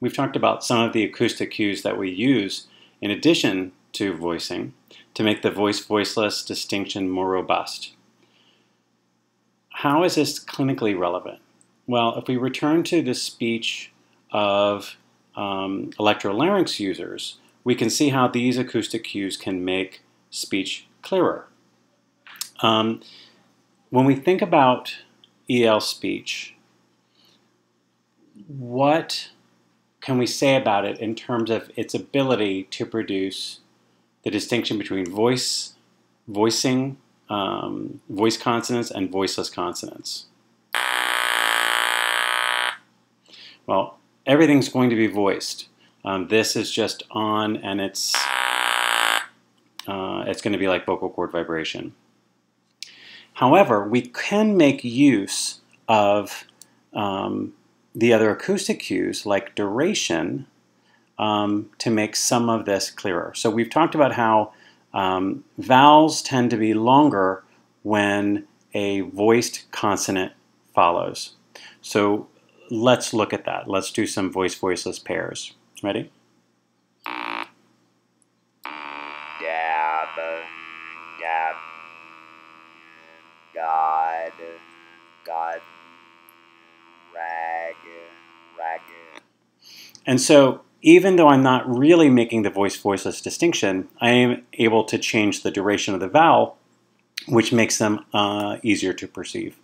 we've talked about some of the acoustic cues that we use in addition to voicing to make the voice-voiceless distinction more robust. How is this clinically relevant? Well, if we return to the speech of um, electrolarynx users, we can see how these acoustic cues can make speech clearer. Um, when we think about EL speech, what can we say about it in terms of its ability to produce the distinction between voice, voicing, um, voice consonants, and voiceless consonants? Well, everything's going to be voiced. Um, this is just on, and it's uh, it's going to be like vocal cord vibration. However, we can make use of um, the other acoustic cues like duration um, to make some of this clearer. So we've talked about how um, vowels tend to be longer when a voiced consonant follows. So let's look at that. Let's do some voice-voiceless pairs. Ready? God, God. And so even though I'm not really making the voice-voiceless distinction, I am able to change the duration of the vowel, which makes them uh, easier to perceive.